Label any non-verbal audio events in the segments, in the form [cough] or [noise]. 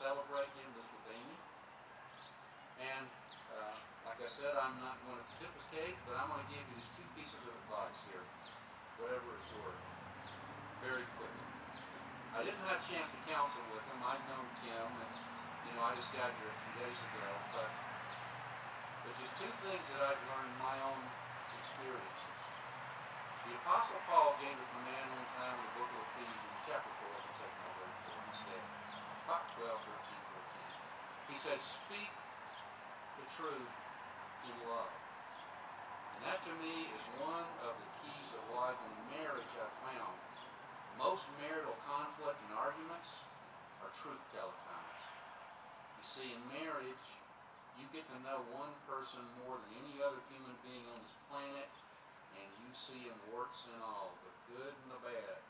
celebrate doing this with Amy. And uh, like I said, I'm not going to tip his cake, but I'm going to give you these two pieces of advice here, whatever it's worth, very quickly. I didn't have a chance to counsel with him. I'd known Tim, and you know I just got here a few days ago. But there's just two things that I've learned in my own experiences. The Apostle Paul gave a command one time in the book of Ephesians, chapter 4, I'm taking over for instead, about 12, 13, 14. He said, Speak the truth in love. And that to me is one of the keys of life in marriage I've found. Most marital conflict and arguments are truth telling times. You see, in marriage, you get to know one person more than any other human being on this planet, and you see them warts and all, the good and the bad.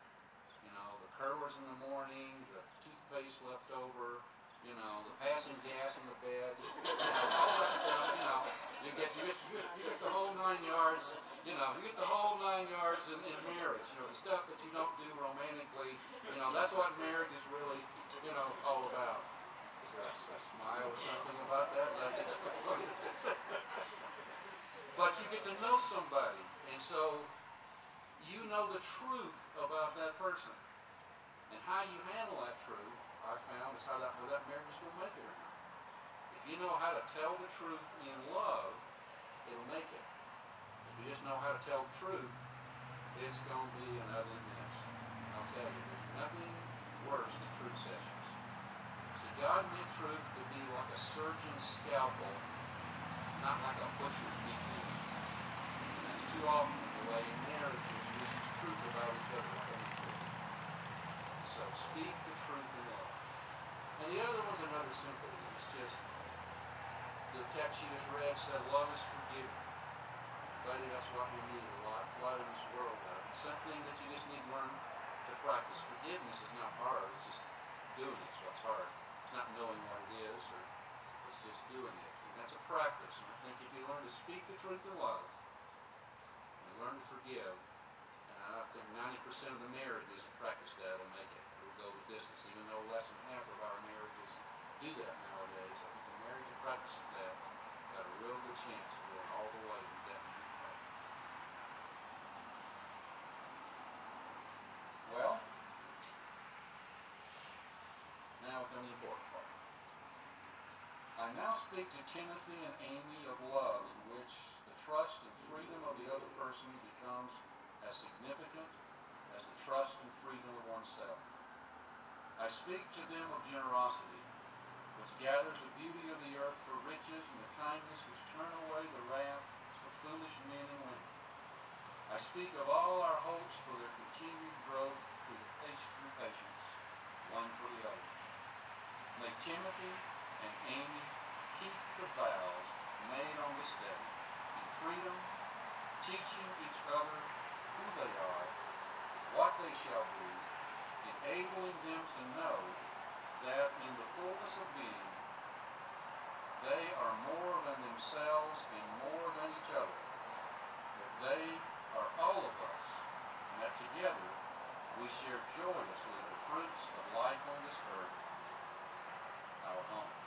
You know, the curlers in the morning, the toothpaste left over, you know, the passing gas in the bed, you all that stuff, you know. You get, you get, you get, you get the whole nine yards, you know, you get the whole nine yards in, in marriage, you know, the stuff that you don't do romantically, you know, that's what marriage is really, you know, all about. Is that a smile or something about that just what it is? [laughs] But you get to know somebody, and so you know the truth about that person. And how you handle that truth, I found, is how that, that marriage is going to make it or not. If you know how to tell the truth in love, it'll make it. If you just know how to tell the truth, it's going to be an ugly mess. I'll tell you, there's nothing worse than truth sessions. See, God meant truth to be like a surgeon's scalpel, not like a butcher's beef And that's too often the way marriages we use truth about each other. So speak the truth in love. And the other one's another simple one. It's just the text you just read said, love is forgiving. Buddy, that's what we need a lot, a lot in this world now. It's something that you just need to learn to practice. Forgiveness is not hard. It's just doing it. So it what's hard. It's not knowing what it is, or it's just doing it. And that's a practice. And I think if you learn to speak the truth in love, and learn to forgive, and I think 90% of the marriages that practice that will make it. It'll go the distance, even though less than half do that nowadays. I think that got a real good chance of going all the way to that. Well, now we come to the important part. I now speak to Timothy and Amy of love, in which the trust and freedom of the other person becomes as significant as the trust and freedom of oneself. I speak to them of generosity, which gathers the beauty of the earth for riches and the kindness which turn away the wrath of foolish men and women. I speak of all our hopes for their continued growth through, patience, one for the other. May Timothy and Amy keep the vows made on this day in freedom, teaching each other who they are, what they shall be, enabling them to know that in the fullness of being, they are more than themselves and more than each other, that they are all of us, and that together we share joyously the fruits of life on this earth, our home.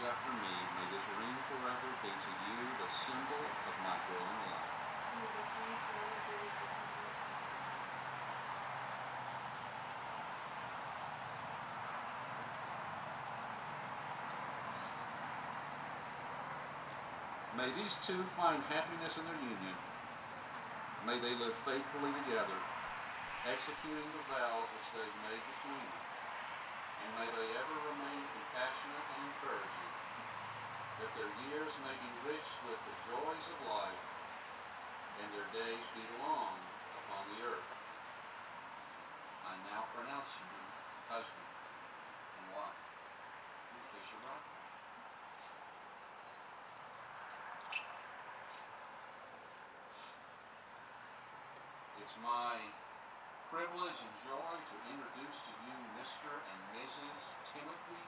After me. May this ring forever be to you the symbol of my growing life. May this ring forever be the symbol May these two find happiness in their union. May they live faithfully together, executing the vows which they've made between them. And may they ever remain compassionate and encouraging, that their years may be rich with the joys of life, and their days be long upon the earth. I now pronounce you husband and wife. Kiss your bride. It's my privilege and joy to introduce to you Mr. and Mrs. Timothy